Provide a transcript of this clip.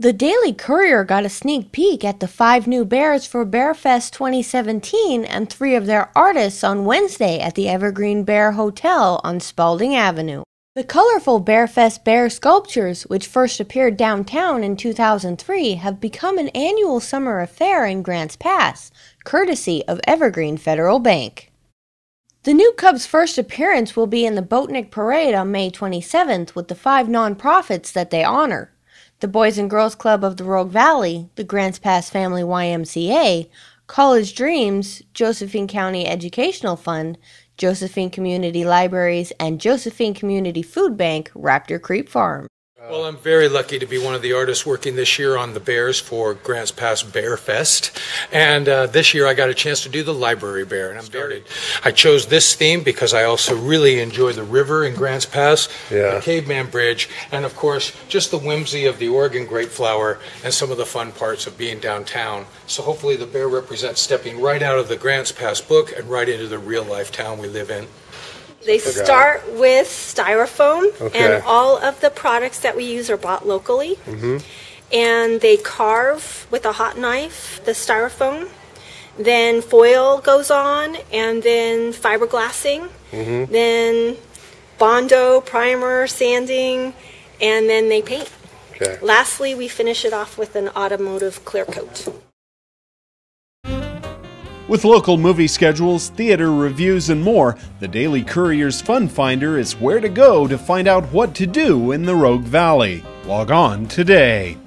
The Daily Courier got a sneak peek at the five new bears for Bearfest 2017 and three of their artists on Wednesday at the Evergreen Bear Hotel on Spalding Avenue. The colorful Bearfest bear sculptures, which first appeared downtown in 2003, have become an annual summer affair in Grants Pass, courtesy of Evergreen Federal Bank. The new Cubs' first appearance will be in the Boatnik Parade on May 27th with the five nonprofits that they honor the Boys and Girls Club of the Rogue Valley, the Grants Pass Family YMCA, College Dreams, Josephine County Educational Fund, Josephine Community Libraries, and Josephine Community Food Bank, Raptor Creek Farm. Well, I'm very lucky to be one of the artists working this year on the Bears for Grants Pass Bear Fest, and uh, this year I got a chance to do the Library Bear, and I'm very. I chose this theme because I also really enjoy the river in Grants Pass, Yeah. the Caveman Bridge, and of course just the whimsy of the Oregon grape Flower and some of the fun parts of being downtown. So hopefully the bear represents stepping right out of the Grants Pass book and right into the real life town we live in. They start with styrofoam, Okay. and all of the products that we use are bought locally. Mm-hmm. And they carve with a hot knife the styrofoam. Then foil goes on, and then fiberglassing. Mm-hmm. Then bondo, primer, sanding, and then they paint. Okay. Lastly, we finish it off with an automotive clear coat. With local movie schedules, theater reviews, and more, the Daily Courier's Fun Finder is where to go to find out what to do in the Rogue Valley. Log on today.